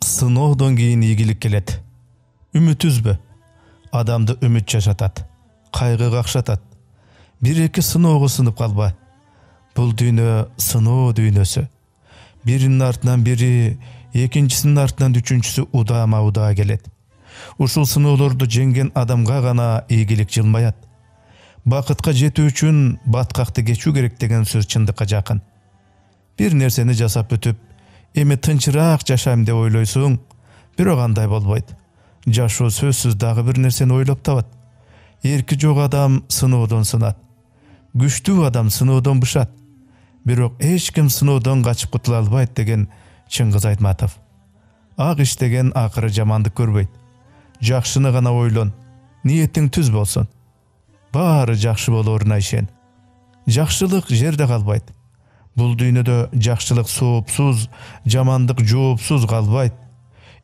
сыноодон кийин ийгилик келет үмүт үзбө адамды үмүт жашатат кайгы какшатат бир эки сыноого сынып калба бул дүйнө сыноо дүйнөсү биринин артынан бири экинчисинин артынан үчүнчүсү удаама удаа келет ушул сыноолорду жеңген адамга гана ийгилик жылмаят. Бакытка жетүү үчүн баткакты кечүү керек деген сөз чындыкка жакын бир нерсени жасап бүтүп эми тынчыраак жашайм деп ойлойсуң бирок андай болбойт. Жашоо сөзсүз дагы бир нерсени ойлоп табат. Эрки жок адам сыноодон сынат күчтүү адам сыноодон бышат бирок эч ким сыноодон качып кутула албайт деген чыңгыз айтматов. Ак иш деген акыры жамандык көрбөйт. Жакшыны гана ойлон ниетиң түз болсун. Баары жакшы болоруна ишен жакшылык жерде калбайт бул дүйнөдө жакшылык соопсуз жамандык жоопсуз калбайт.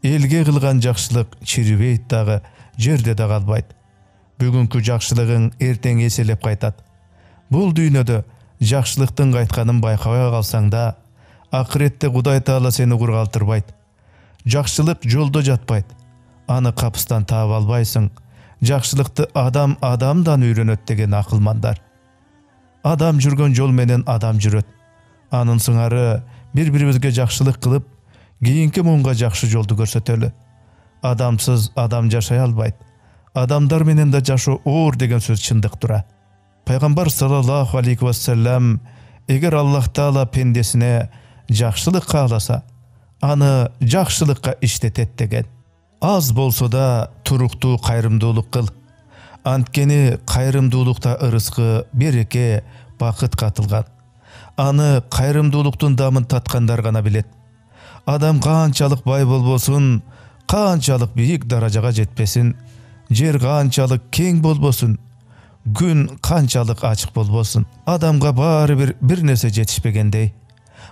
Элге кылган жакшылык чирибейт дагы жерде да калбайт. Бүгүнкү жакшылыгың эртең эселеп кайтат. Бул дүйнөдө жакшылыктын кайтканын байкабай калсаң да акыретте кудай таала сени кургалтырбайт. Жакшылык жолдо жатпайт. Аны капыстан таап албайсың. Жакшылыкты адам адамдан үйрөнөт деген акылмандар адам жүргөн жол менен адам жүрөт. Анын сыңары бири бирибизге жакшылык кылып кийинки муунга жакшы жолду көрсөтөлү. Адамсыз адам жашай албайт. Адамдар менен да жашоо оор деген сөз чындык тура. Пайгамбар саллаллаху алейхи вассалам эгер аллах таала пендесине жакшылык кааласа аны жакшылыкка иштетет деген. Аз болсо да туруктуу кайрымдуулук кыл. Анткени кайрымдуулукта ырыскы береке бакыт катылган. Аны кайрымдуулуктун дамын таткандар гана билет адам канчалык бай болбосун канчалык бийик даражага жетпесин жер канчалык кең болбосун күн канчалык ачык болбосун адамга баары бир бир нерсе жетишпегендей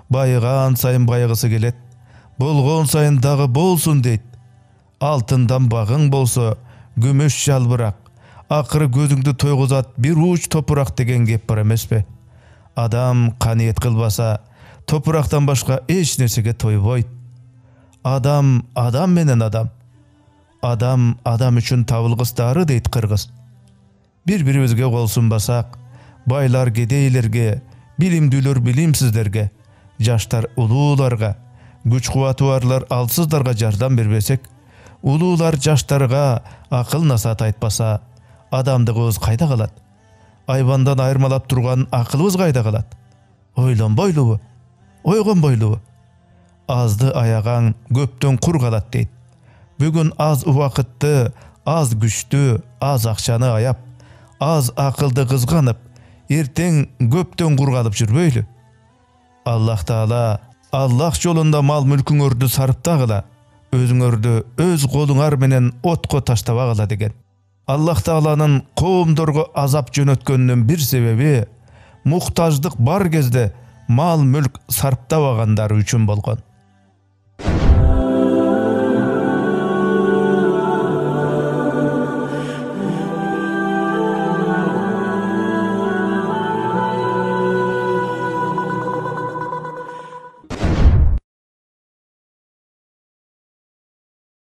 байыган сайын байыгысы келет болгон сайын дагы болсун дейт. Алтындан багың болсо күмүш жалбырак акыры көзүңдү тойгузат бир ууч топурак деген кеп бар эмеспи адам каниет кылбаса топурактан башка эч нерсеге тойбойт адам адам менен адам. Адам адам үчүн табылгыстары дейт кыргыз бири бирибизге кол сунбасак байлар кедейлерге билимдүүлөр билимсиздерге жаштар улууларга күч кубаты барлар алсыздарга жардам бербесек улуулар жаштарга акыл насаат айтпаса адамдыгыбыз кайда калат айбандан айырмалап турган акылыбыз кайда калат ойлонбойлубу ойгонбойлубу азды аягаң көптөн кур калат дейт бүгүн аз убакытты аз күчтү аз акчаны аяп аз акылды кызганып эртең көптөн кур калып жүрбөйлү аллах таала аллах жолунда мал мүлкүңөрдү сарптагыла өзүңөрдү өз колуңар менен отко таштабагыла деген. Аллах тааланын коомдорго азап жөнөткөнүнүн бир себеби муктаждык бар кезде мал мүлк сарптабагандары үчүн болгон